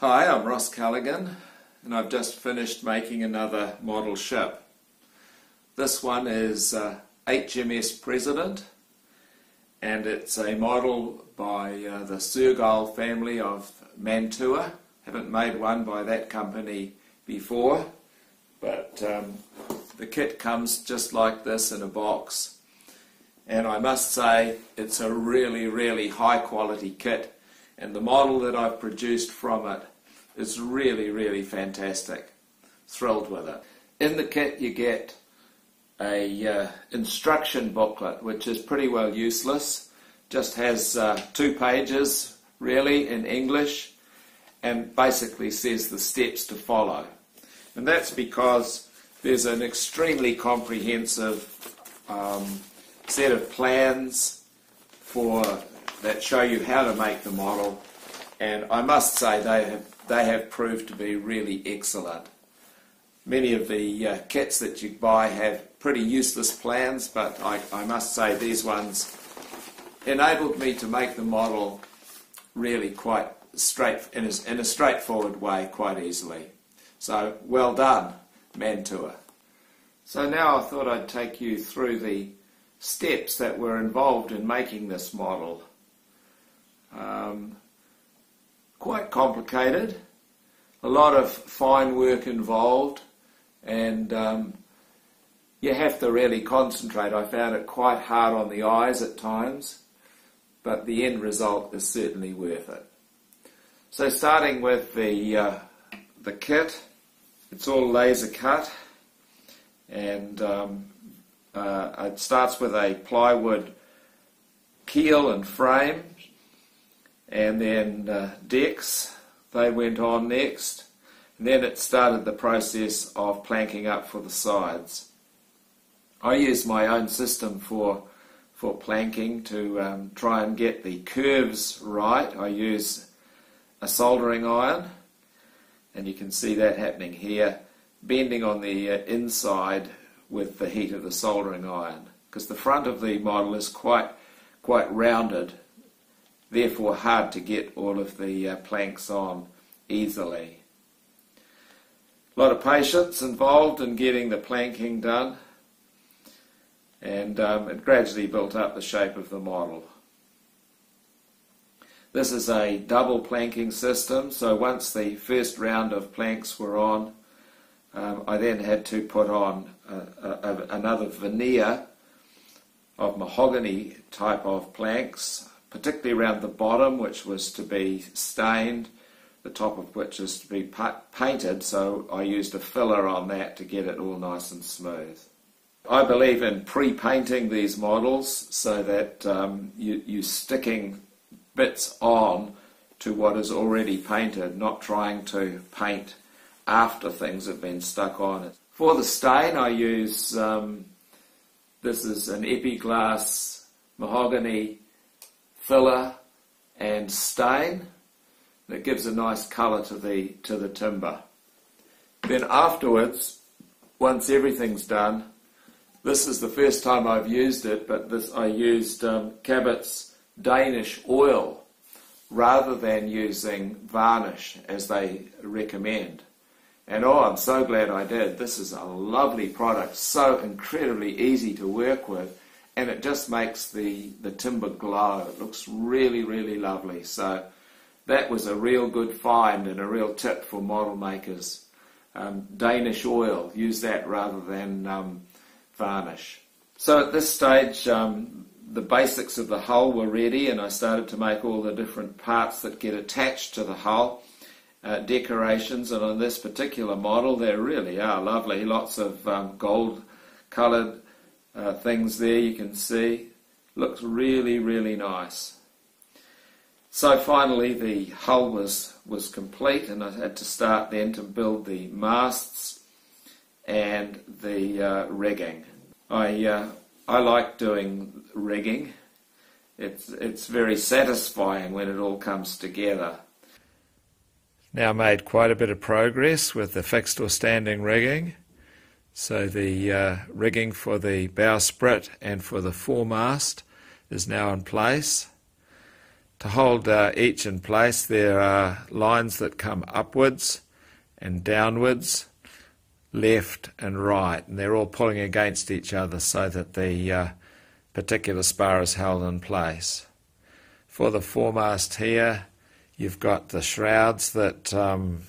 Hi, I'm Ross Callaghan and I've just finished making another model ship. This one is uh, HMS President and it's a model by uh, the Sergal family of Mantua. Haven't made one by that company before but um, the kit comes just like this in a box and I must say it's a really really high quality kit and the model that I've produced from it is really, really fantastic. Thrilled with it. In the kit you get a uh, instruction booklet which is pretty well useless. Just has uh, two pages really in English and basically says the steps to follow. And that's because there's an extremely comprehensive um, set of plans for that show you how to make the model, and I must say they have, they have proved to be really excellent. Many of the uh, kits that you buy have pretty useless plans, but I, I must say these ones enabled me to make the model really quite straight in a, in a straightforward way quite easily. So well done, Mantua. So now I thought I'd take you through the steps that were involved in making this model. Um, quite complicated, a lot of fine work involved, and um, you have to really concentrate. I found it quite hard on the eyes at times, but the end result is certainly worth it. So starting with the, uh, the kit, it's all laser cut, and um, uh, it starts with a plywood keel and frame and then uh, decks, they went on next. And then it started the process of planking up for the sides. I use my own system for for planking to um, try and get the curves right. I use a soldering iron, and you can see that happening here, bending on the uh, inside with the heat of the soldering iron, because the front of the model is quite quite rounded therefore hard to get all of the uh, planks on easily. A lot of patience involved in getting the planking done and um, it gradually built up the shape of the model. This is a double planking system, so once the first round of planks were on, um, I then had to put on a, a, another veneer of mahogany type of planks particularly around the bottom, which was to be stained, the top of which is to be painted, so I used a filler on that to get it all nice and smooth. I believe in pre-painting these models so that um, you, you're sticking bits on to what is already painted, not trying to paint after things have been stuck on. For the stain I use, um, this is an Epiglass mahogany filler and stain that gives a nice colour to the to the timber. Then afterwards, once everything's done, this is the first time I've used it, but this I used um, Cabot's Danish oil rather than using varnish as they recommend. And oh, I'm so glad I did. This is a lovely product, so incredibly easy to work with and it just makes the, the timber glow. It looks really, really lovely. So that was a real good find and a real tip for model makers. Um, Danish oil, use that rather than um, varnish. So at this stage, um, the basics of the hull were ready, and I started to make all the different parts that get attached to the hull. Uh, decorations, and on this particular model, they really are lovely. Lots of um, gold coloured uh, things there you can see. Looks really, really nice. So finally the hull was, was complete and I had to start then to build the masts and the uh, rigging. I, uh, I like doing rigging. It's, it's very satisfying when it all comes together. Now made quite a bit of progress with the fixed or standing rigging. So the uh, rigging for the bowsprit and for the foremast is now in place. To hold uh, each in place, there are lines that come upwards and downwards, left and right, and they're all pulling against each other so that the uh, particular spar is held in place. For the foremast here, you've got the shrouds that um,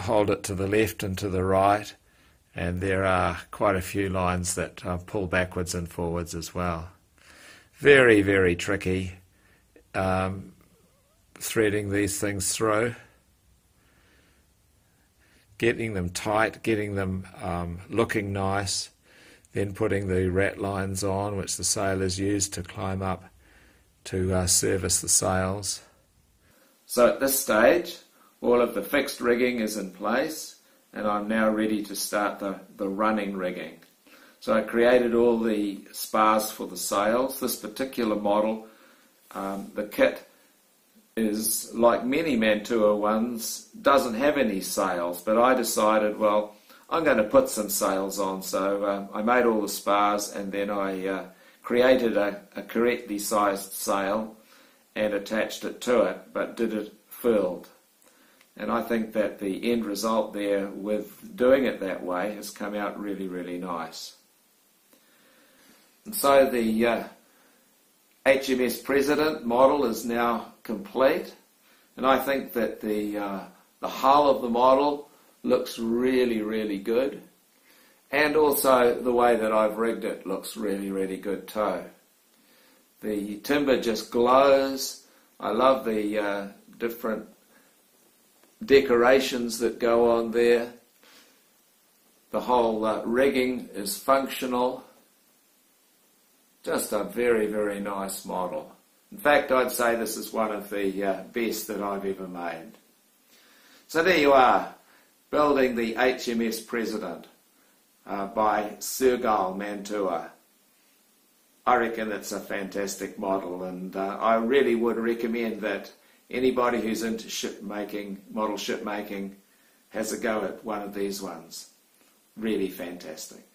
hold it to the left and to the right, and there are quite a few lines that uh, pull backwards and forwards as well. Very, very tricky um, threading these things through, getting them tight, getting them um, looking nice, then putting the rat lines on, which the sailors use to climb up to uh, service the sails. So at this stage, all of the fixed rigging is in place, and I'm now ready to start the, the running rigging. So I created all the spars for the sails. This particular model, um, the kit is like many Mantua ones, doesn't have any sails, but I decided, well, I'm going to put some sails on. So um, I made all the spars and then I uh, created a, a, correctly sized sail and attached it to it, but did it furled. And I think that the end result there with doing it that way has come out really, really nice. And so the uh, HMS President model is now complete, and I think that the, uh, the hull of the model looks really, really good. And also the way that I've rigged it looks really, really good too. The timber just glows. I love the uh, different decorations that go on there. The whole uh, rigging is functional. Just a very, very nice model. In fact, I'd say this is one of the uh, best that I've ever made. So there you are, building the HMS President uh, by Sergal Mantua. I reckon it's a fantastic model, and uh, I really would recommend that anybody who's into ship making, model ship making, has a go at one of these ones. Really fantastic.